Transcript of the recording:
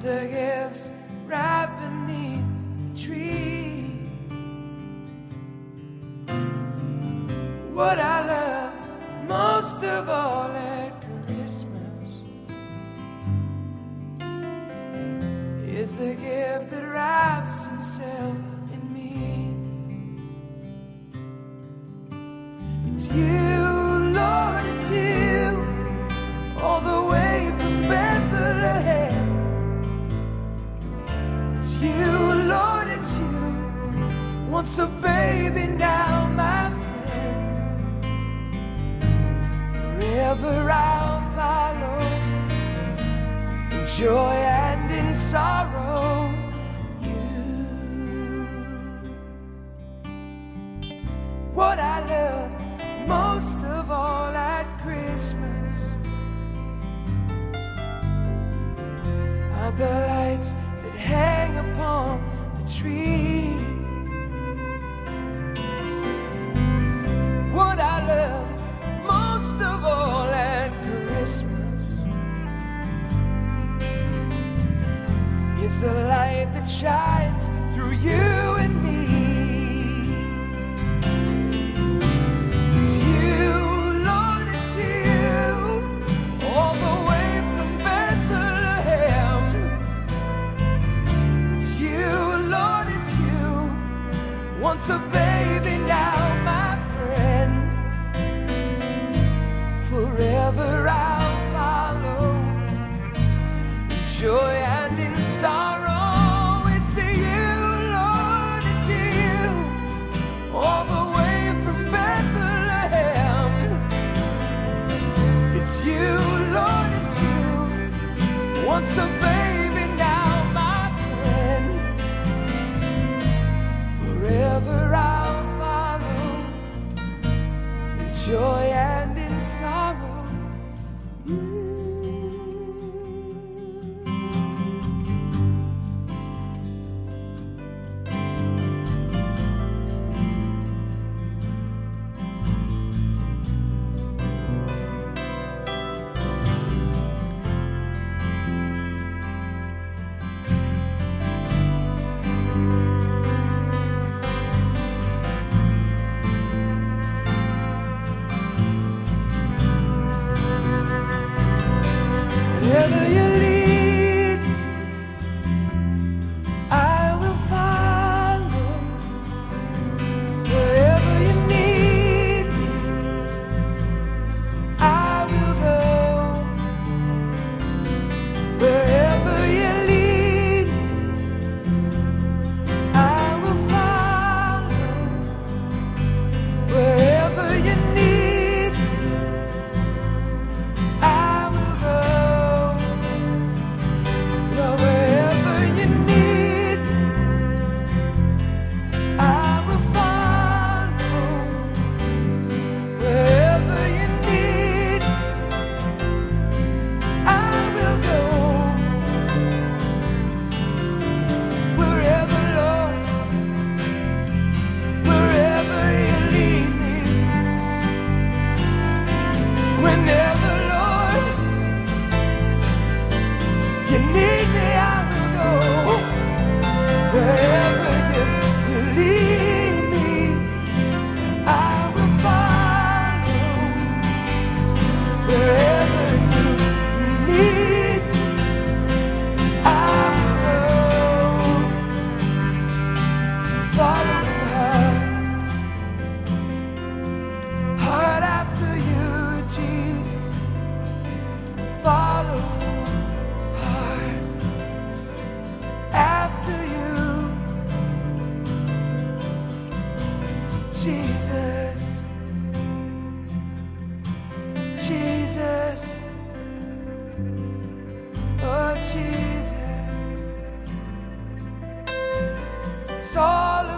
The gifts right beneath the tree. What I love most of all at Christmas is the gift that wraps himself. Once a baby, now my friend. Forever I'll follow in joy and in sorrow. You, what I love most of all at Christmas are the lights that hang upon is the light that shines through you and me. A baby, now my friend. Forever I'll follow in joy and in sorrow. Wherever whenever, Jesus, Jesus, oh Jesus, it's all.